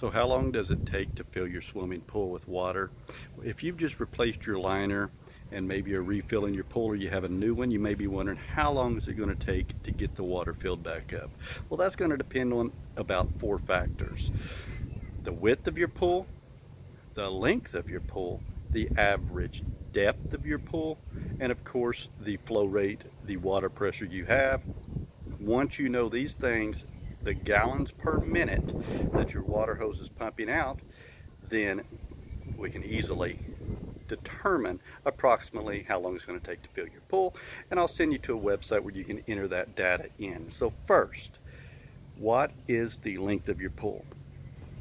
So how long does it take to fill your swimming pool with water? If you've just replaced your liner and maybe you're refilling your pool or you have a new one, you may be wondering how long is it going to take to get the water filled back up? Well, that's going to depend on about four factors. The width of your pool, the length of your pool, the average depth of your pool, and of course the flow rate, the water pressure you have. Once you know these things, the gallons per minute that your water hose is pumping out, then we can easily determine approximately how long it's going to take to fill your pool. And I'll send you to a website where you can enter that data in. So first, what is the length of your pool?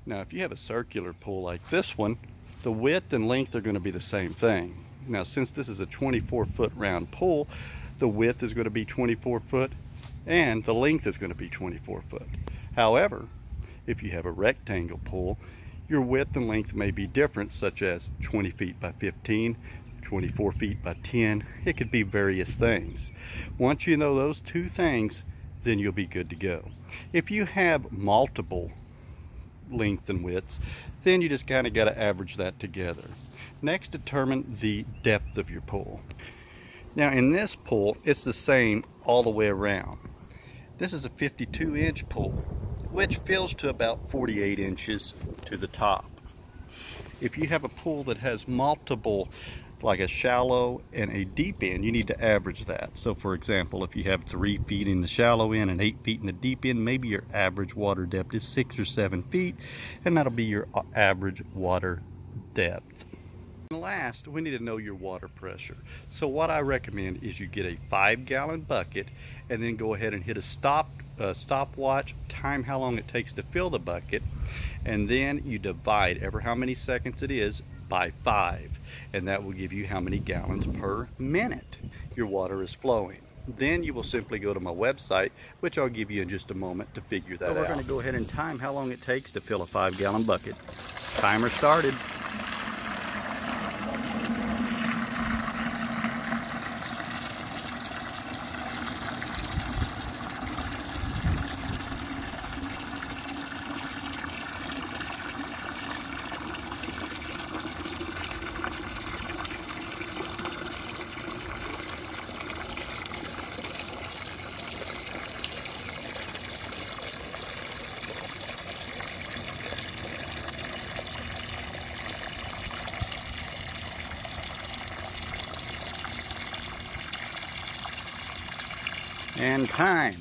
Now, if you have a circular pool like this one, the width and length are going to be the same thing. Now, since this is a 24 foot round pool, the width is going to be 24 foot and the length is going to be 24 foot. However, if you have a rectangle pool, your width and length may be different, such as 20 feet by 15, 24 feet by 10. It could be various things. Once you know those two things, then you'll be good to go. If you have multiple length and widths, then you just kind of got to average that together. Next, determine the depth of your pool. Now in this pool, it's the same all the way around. This is a 52 inch pool, which fills to about 48 inches to the top. If you have a pool that has multiple, like a shallow and a deep end, you need to average that. So for example, if you have three feet in the shallow end and eight feet in the deep end, maybe your average water depth is six or seven feet, and that'll be your uh, average water depth. And last, we need to know your water pressure. So what I recommend is you get a five gallon bucket and then go ahead and hit a stop uh, stopwatch, time how long it takes to fill the bucket, and then you divide ever how many seconds it is by five, and that will give you how many gallons per minute your water is flowing. Then you will simply go to my website, which I'll give you in just a moment to figure that so we're out. We're going to go ahead and time how long it takes to fill a five gallon bucket. Timer started. And time.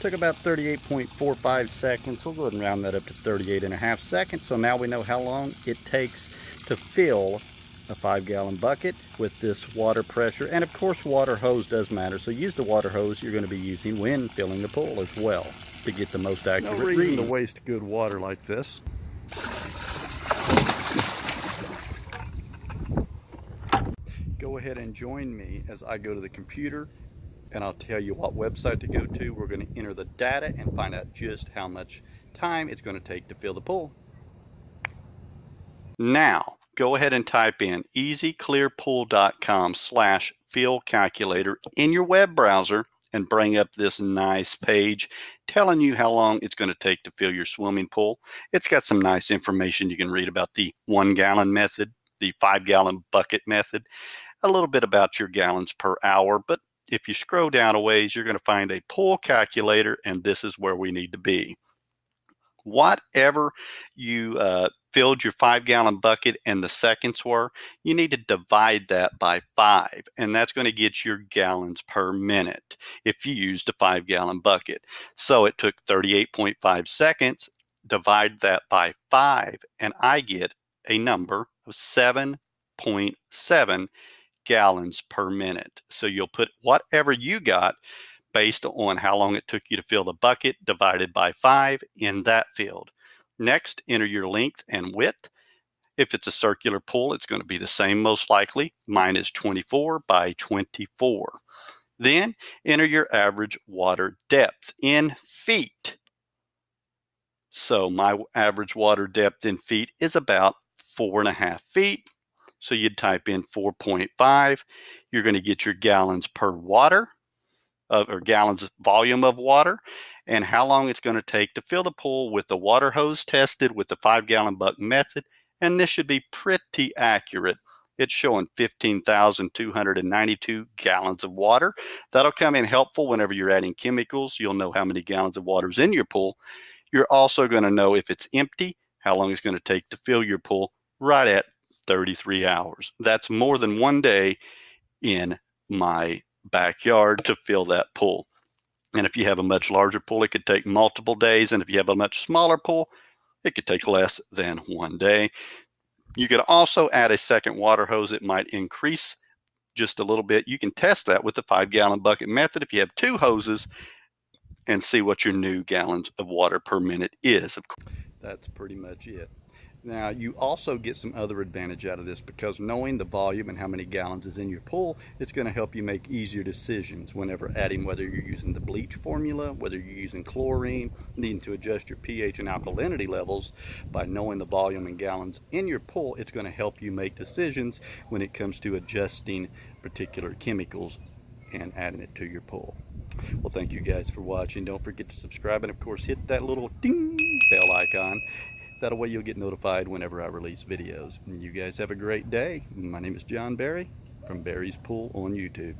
Took about 38.45 seconds. We'll go ahead and round that up to 38 and a half seconds. So now we know how long it takes to fill a five gallon bucket with this water pressure. And of course, water hose does matter. So use the water hose you're going to be using when filling the pool as well to get the most accurate no reason reading. to waste good water like this. Go ahead and join me as I go to the computer and I'll tell you what website to go to. We're going to enter the data and find out just how much time it's going to take to fill the pool. Now, go ahead and type in easyclearpool.com slash fill calculator in your web browser and bring up this nice page telling you how long it's going to take to fill your swimming pool. It's got some nice information you can read about the one gallon method, the five gallon bucket method, a little bit about your gallons per hour, but if you scroll down a ways, you're going to find a pool calculator, and this is where we need to be. Whatever you uh, filled your five gallon bucket and the seconds were, you need to divide that by five, and that's going to get your gallons per minute if you used a five gallon bucket. So it took 38.5 seconds, divide that by five, and I get a number of 7.7 gallons per minute. So you'll put whatever you got based on how long it took you to fill the bucket divided by five in that field. Next, enter your length and width. If it's a circular pool, it's going to be the same most likely. Mine is 24 by 24. Then enter your average water depth in feet. So my average water depth in feet is about four and a half feet. So you'd type in 4.5. You're going to get your gallons per water. or gallons volume of water and how long it's going to take to fill the pool with the water hose tested with the five gallon buck method. And this should be pretty accurate. It's showing 15,292 gallons of water. That'll come in helpful whenever you're adding chemicals. You'll know how many gallons of water is in your pool. You're also going to know if it's empty, how long it's going to take to fill your pool right at 33 hours. That's more than one day in my backyard to fill that pool. And if you have a much larger pool, it could take multiple days. And if you have a much smaller pool, it could take less than one day. You could also add a second water hose. It might increase just a little bit. You can test that with the five gallon bucket method if you have two hoses and see what your new gallons of water per minute is. Of course, That's pretty much it. Now you also get some other advantage out of this because knowing the volume and how many gallons is in your pool, it's going to help you make easier decisions whenever adding whether you're using the bleach formula, whether you're using chlorine, needing to adjust your pH and alkalinity levels. By knowing the volume and gallons in your pool, it's going to help you make decisions when it comes to adjusting particular chemicals and adding it to your pool. Well, thank you guys for watching. Don't forget to subscribe and of course hit that little ding bell icon that way you'll get notified whenever I release videos. You guys have a great day. My name is John Berry from Berry's Pool on YouTube.